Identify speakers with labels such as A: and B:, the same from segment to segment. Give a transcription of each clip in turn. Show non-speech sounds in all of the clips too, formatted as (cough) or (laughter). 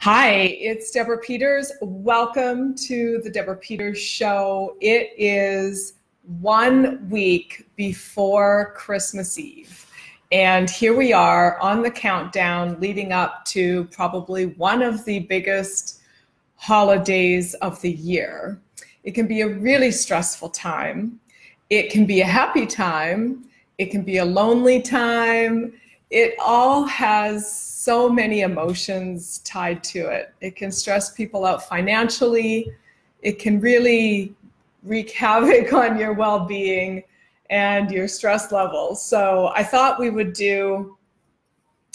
A: Hi, it's Deborah Peters. Welcome to the Deborah Peters Show. It is one week before Christmas Eve. And here we are on the countdown leading up to probably one of the biggest holidays of the year. It can be a really stressful time. It can be a happy time. It can be a lonely time. It all has so many emotions tied to it. It can stress people out financially. It can really wreak havoc (laughs) on your well being and your stress levels. So I thought we would do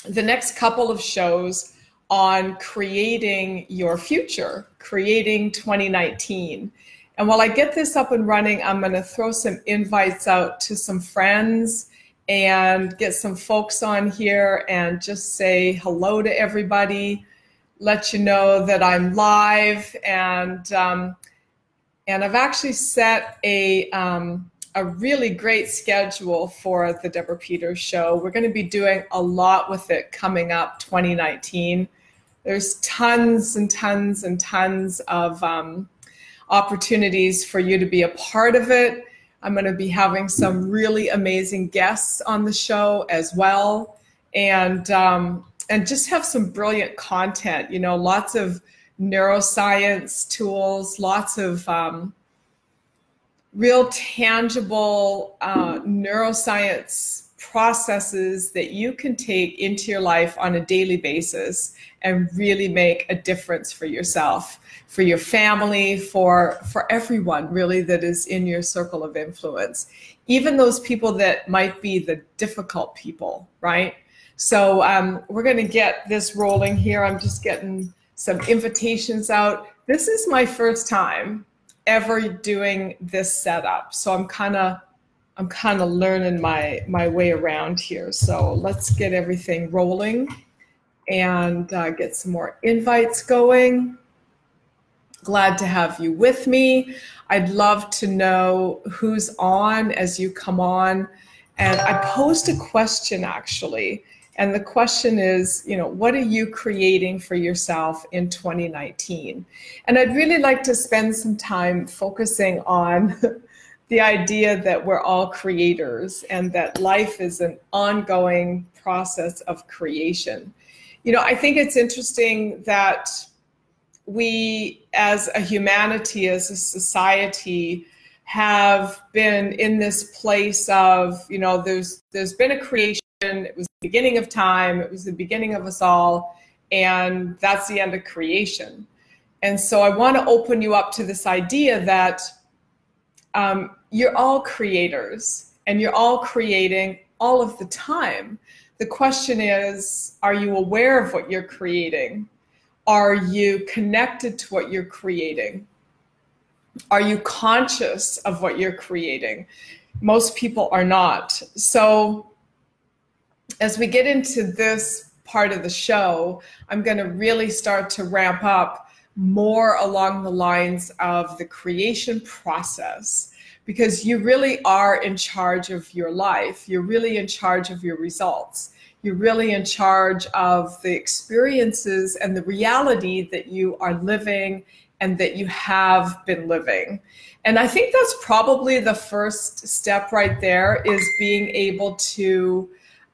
A: the next couple of shows on creating your future, creating 2019. And while I get this up and running, I'm going to throw some invites out to some friends and get some folks on here and just say hello to everybody, let you know that I'm live, and um, and I've actually set a um, a really great schedule for the Deborah Peters show. We're going to be doing a lot with it coming up 2019. There's tons and tons and tons of um, opportunities for you to be a part of it I'm going to be having some really amazing guests on the show as well, and um, and just have some brilliant content. You know, lots of neuroscience tools, lots of um, real tangible uh, neuroscience processes that you can take into your life on a daily basis and really make a difference for yourself for your family for for everyone really that is in your circle of influence. Even those people that might be the difficult people right? So um, we're going to get this rolling here. I'm just getting some invitations out. This is my first time ever doing this setup. So i'm kind of I'm kind of learning my my way around here. So let's get everything rolling and uh, get some more invites going. Glad to have you with me. I'd love to know who's on as you come on. And I posed a question actually. And the question is, you know, what are you creating for yourself in 2019? And I'd really like to spend some time focusing on (laughs) the idea that we're all creators and that life is an ongoing process of creation. You know, I think it's interesting that we, as a humanity, as a society, have been in this place of, you know, there's there's been a creation. It was the beginning of time. It was the beginning of us all, and that's the end of creation. And so I want to open you up to this idea that um, you're all creators and you're all creating all of the time. The question is are you aware of what you're creating? Are you connected to what you're creating? Are you conscious of what you're creating? Most people are not. So, as we get into this part of the show, I'm going to really start to ramp up more along the lines of the creation process because you really are in charge of your life. You're really in charge of your results. You're really in charge of the experiences and the reality that you are living and that you have been living. And I think that's probably the first step right there is being able to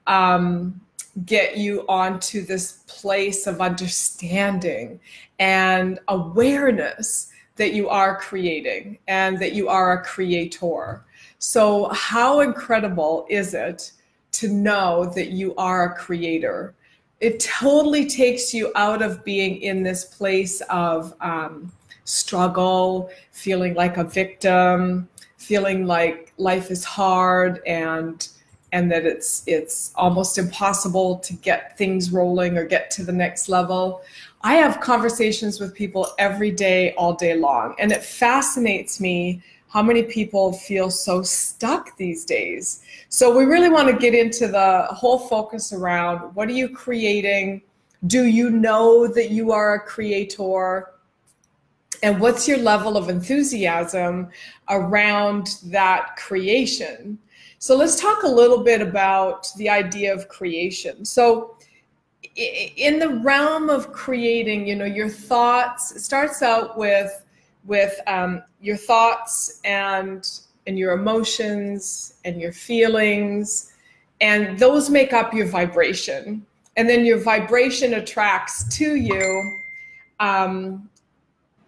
A: um, get you onto this place of understanding and awareness that you are creating and that you are a creator. So, how incredible is it to know that you are a creator? It totally takes you out of being in this place of um, struggle, feeling like a victim, feeling like life is hard and and that it's it's almost impossible to get things rolling or get to the next level. I have conversations with people every day, all day long, and it fascinates me how many people feel so stuck these days. So, we really want to get into the whole focus around what are you creating? Do you know that you are a creator? And what's your level of enthusiasm around that creation? So, let's talk a little bit about the idea of creation. So, in the realm of creating, you know, your thoughts starts out with with um, your thoughts and and your emotions and your feelings, and those make up your vibration. And then your vibration attracts to you um,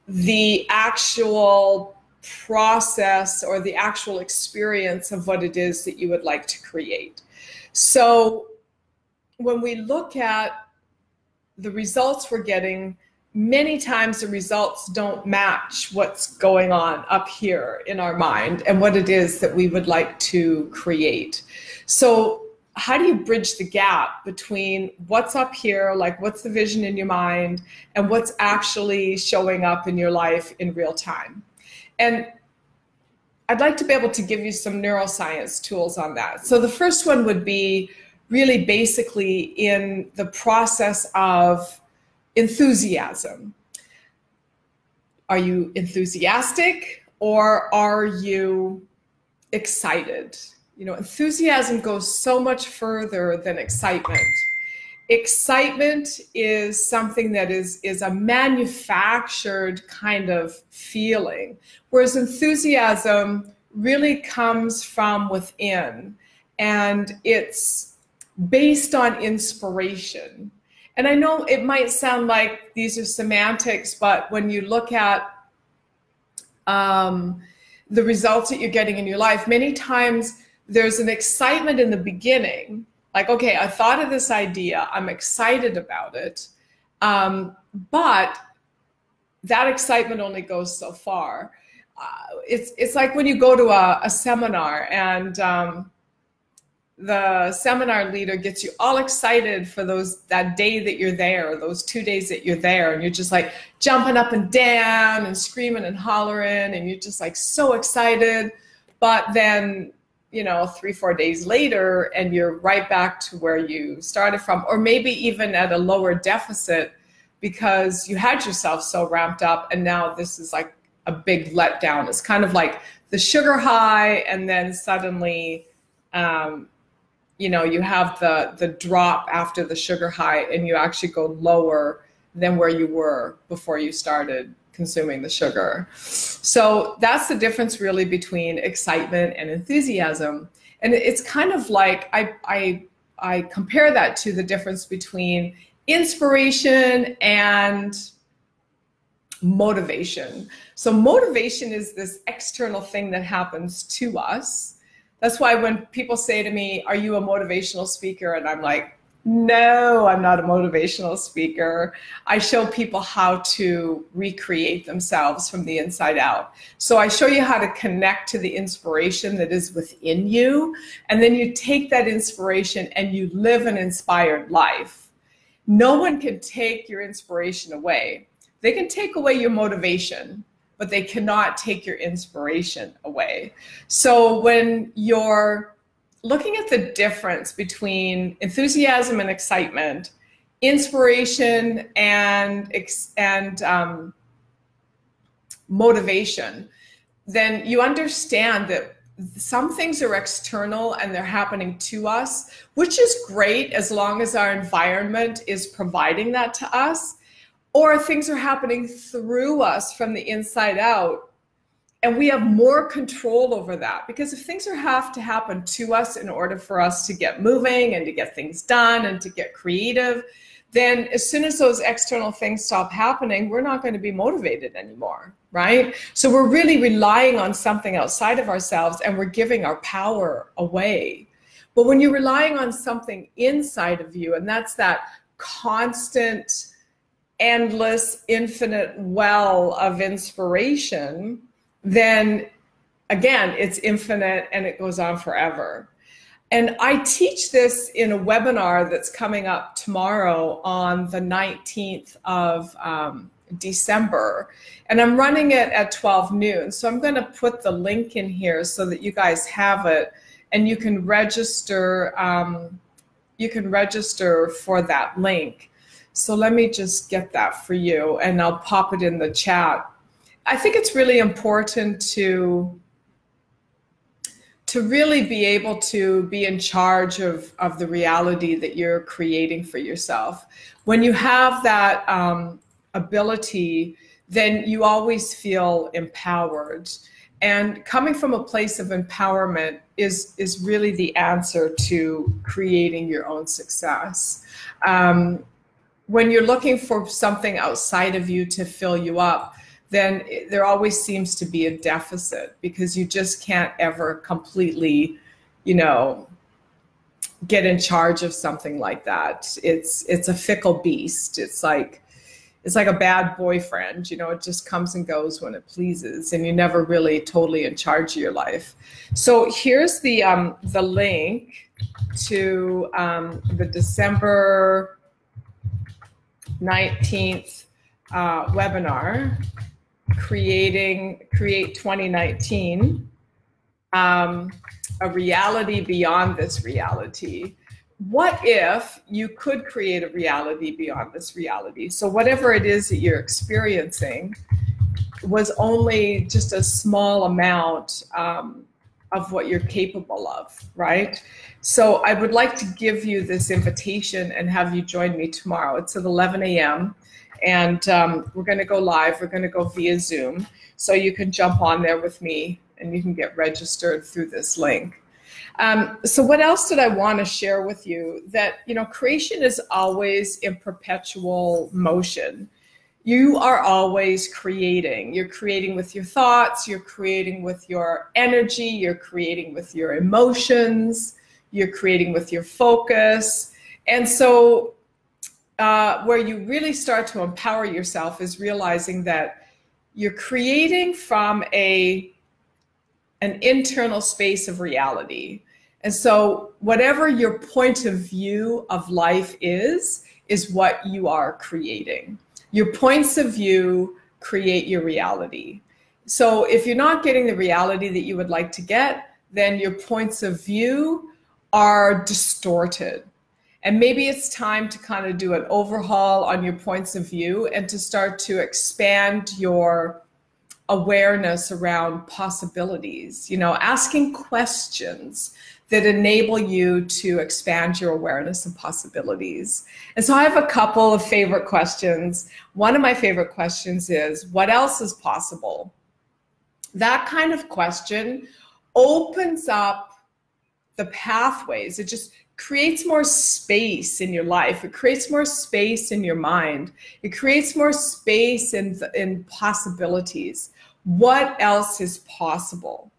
A: the actual process or the actual experience of what it is that you would like to create. So when we look at the results we're getting, many times the results don't match what's going on up here in our mind and what it is that we would like to create. So how do you bridge the gap between what's up here, like what's the vision in your mind, and what's actually showing up in your life in real time? And I'd like to be able to give you some neuroscience tools on that. So the first one would be really basically in the process of enthusiasm. Are you enthusiastic or are you excited? You know, enthusiasm goes so much further than excitement. Excitement is something that is, is a manufactured kind of feeling, whereas enthusiasm really comes from within and it's based on inspiration. And I know it might sound like these are semantics, but when you look at um, the results that you're getting in your life, many times there's an excitement in the beginning like okay i thought of this idea i'm excited about it um, but that excitement only goes so far uh, it's it's like when you go to a, a seminar and um, the seminar leader gets you all excited for those that day that you're there or those two days that you're there and you're just like jumping up and down and screaming and hollering and you're just like so excited but then you know, three, four days later, and you're right back to where you started from, or maybe even at a lower deficit because you had yourself so ramped up, and now this is like a big letdown. It's kind of like the sugar high, and then suddenly, um, you know, you have the the drop after the sugar high, and you actually go lower than where you were before you started consuming the sugar. So that's the difference really between excitement and enthusiasm. And it's kind of like I, I, I compare that to the difference between inspiration and motivation. So motivation is this external thing that happens to us. That's why when people say to me, Are you a motivational speaker? And I'm like, no, I'm not a motivational speaker. I show people how to recreate themselves from the inside out. So I show you how to connect to the inspiration that is within you. And then you take that inspiration and you live an inspired life. No one can take your inspiration away. They can take away your motivation, but they cannot take your inspiration away. So when you're looking at the difference between enthusiasm and excitement, inspiration and and um, motivation, then you understand that some things are external and they're happening to us, which is great as long as our environment is providing that to us, or things are happening through us from the inside out and we have more control over that. Because if things are have to happen to us in order for us to get moving and to get things done and to get creative then as soon as those external things stop happening we're not going to be motivated anymore right? So we're really relying on something outside of ourselves and we're giving our power away. But when you're relying on something inside of you and that's that constant endless infinite well of inspiration then again, it's infinite and it goes on forever. And I teach this in a webinar that's coming up tomorrow on the 19th of um, December. And I'm running it at 12 noon. So I'm going to put the link in here so that you guys have it and you can register. Um, you can register for that link. So let me just get that for you and I'll pop it in the chat I think it's really important to to really be able to be in charge of, of the reality that you're creating for yourself. When you have that um, ability, then you always feel empowered. And coming from a place of empowerment is, is really the answer to creating your own success. Um, when you're looking for something outside of you to fill you up, then there always seems to be a deficit because you just can't ever completely, you know, get in charge of something like that. It's it's a fickle beast. It's like it's like a bad boyfriend, you know, it just comes and goes when it pleases and you're never really totally in charge of your life. So here's the um the link to um, the December 19th uh, webinar creating Create 2019, um, a reality beyond this reality. What if you could create a reality beyond this reality? So, whatever it is that you're experiencing was only just a small amount um, of what you're capable of, right? So, I would like to give you this invitation and have you join me tomorrow. It's at 11 a.m and um, we're going to go live. We're going to go via Zoom. So you can jump on there with me and you can get registered through this link. Um, so what else did I want to share with you? That, you know, creation is always in perpetual motion. You are always creating. You're creating with your thoughts, you're creating with your energy, you're creating with your emotions, you're creating with your focus. And so uh, where you really start to empower yourself is realizing that you're creating from a an internal space of reality. And so whatever your point of view of life is, is what you are creating. Your points of view create your reality. So if you're not getting the reality that you would like to get, then your points of view are distorted. And maybe it's time to kind of do an overhaul on your points of view and to start to expand your awareness around possibilities, you know, asking questions that enable you to expand your awareness and possibilities. And so I have a couple of favorite questions. One of my favorite questions is what else is possible? That kind of question opens up the pathways. It just creates more space in your life. It creates more space in your mind. It creates more space in, in possibilities. What else is possible?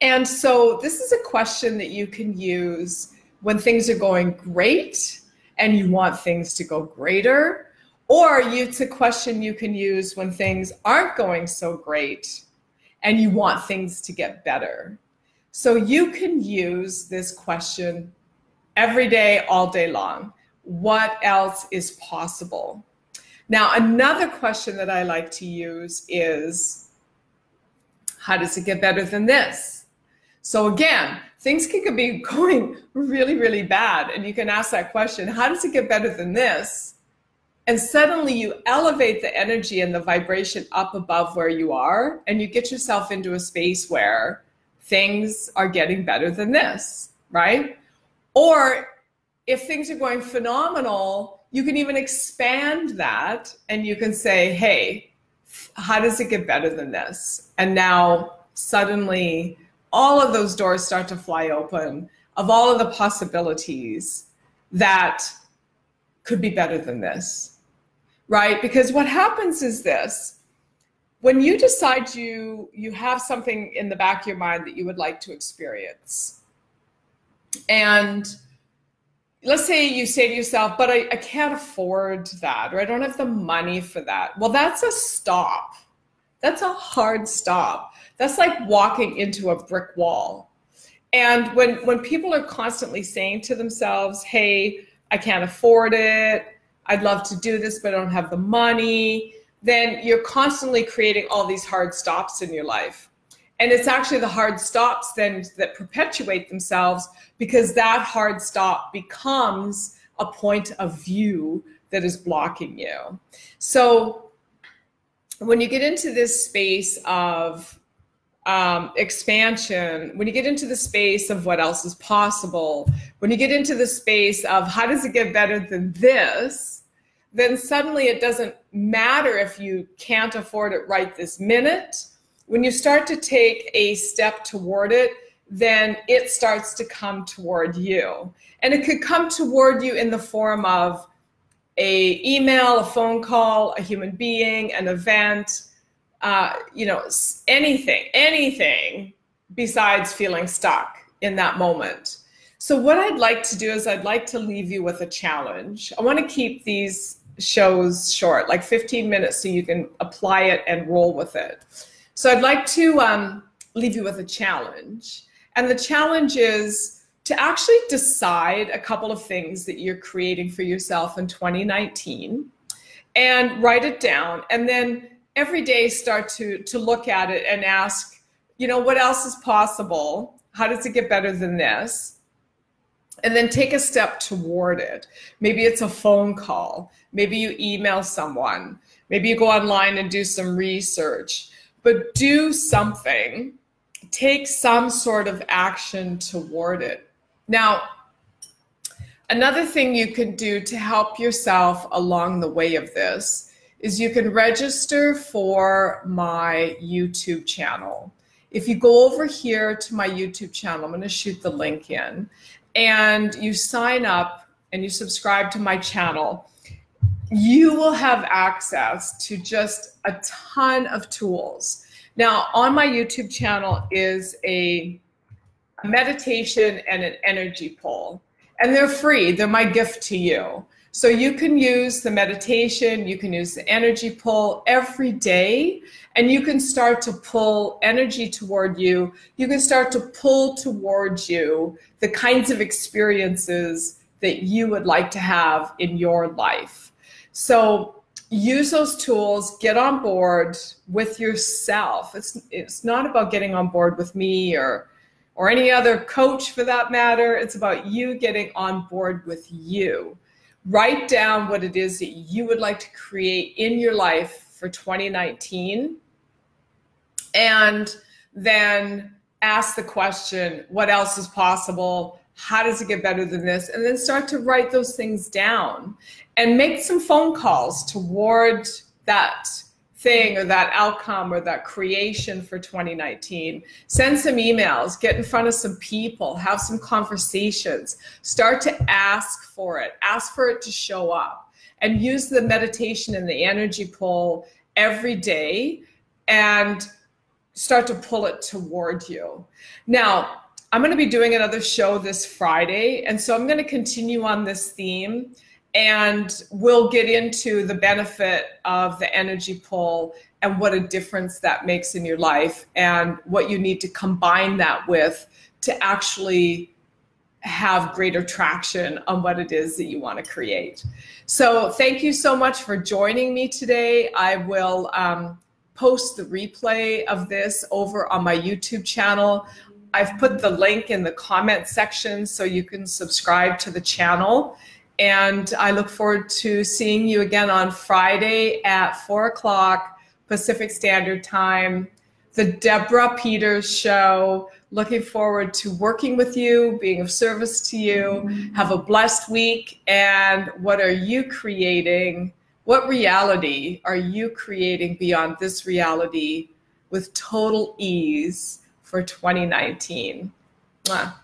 A: And so this is a question that you can use when things are going great and you want things to go greater, or it's a question you can use when things aren't going so great and you want things to get better. So you can use this question every day, all day long. What else is possible? Now, another question that I like to use is how does it get better than this? So, again, things can be (laughs) going really, really bad. And you can ask that question how does it get better than this? And suddenly you elevate the energy and the vibration up above where you are, and you get yourself into a space where things are getting better than this, right? Or if things are going phenomenal, you can even expand that and you can say, hey, how does it get better than this? And now suddenly all of those doors start to fly open of all of the possibilities that could be better than this, right? Because what happens is this when you decide you you have something in the back of your mind that you would like to experience and let's say you say to yourself, but I, I can't afford that, or I don't have the money for that. Well, that's a stop. That's a hard stop. That's like walking into a brick wall. And when when people are constantly saying to themselves, "Hey, I can't afford it. I'd love to do this, but I don't have the money," then you're constantly creating all these hard stops in your life. And it's actually the hard stops then that perpetuate themselves because that hard stop becomes a point of view that is blocking you. So when you get into this space of um, expansion, when you get into the space of what else is possible, when you get into the space of how does it get better than this, then suddenly it doesn't matter if you can't afford it right this minute. When you start to take a step toward it, then it starts to come toward you. And it could come toward you in the form of a email, a phone call, a human being, an event, uh, you know, anything, anything besides feeling stuck in that moment. So, what I'd like to do is, I'd like to leave you with a challenge. I want to keep these shows short, like 15 minutes, so you can apply it and roll with it. So, I'd like to um, leave you with a challenge. And the challenge is to actually decide a couple of things that you're creating for yourself in 2019 and write it down. And then every day start to to look at it and ask you know what else is possible? How does it get better than this? And then take a step toward it. Maybe it's a phone call. Maybe you email someone. Maybe you go online and do some research. But do something. Take some sort of action toward it. Now another thing you can do to help yourself along the way of this is you can register for my YouTube channel. If you go over here to my YouTube channel, I'm going to shoot the link in, and you sign up and you subscribe to my channel, you will have access to just a ton of tools. Now, on my YouTube channel is a, meditation and an energy pull, and they're free. They're my gift to you. So you can use the meditation, you can use the energy pull every day, and you can start to pull energy toward you. You can start to pull towards you the kinds of experiences that you would like to have in your life. So use those tools, get on board with yourself. It's it's not about getting on board with me or or any other coach for that matter. It's about you getting on board with you write down what it is that you would like to create in your life for 2019 and then ask the question what else is possible? How does it get better than this? And then start to write those things down and make some phone calls toward that thing or that outcome or that creation for 2019. Send some emails, get in front of some people, have some conversations, start to ask for it, ask for it to show up, and use the meditation and the energy pull every day and start to pull it toward you. Now, I'm going to be doing another show this Friday, and so I'm going to continue on this theme and we'll get into the benefit of the energy pull and what a difference that makes in your life and what you need to combine that with to actually have greater traction on what it is that you want to create. So, thank you so much for joining me today. I will um, post the replay of this over on my YouTube channel. I've put the link in the comment section so you can subscribe to the channel. And I look forward to seeing you again on Friday at four o'clock Pacific Standard Time. The Deborah Peters Show. Looking forward to working with you, being of service to you. Have a blessed week. And what are you creating? What reality are you creating beyond this reality with total ease for 2019? Mwah.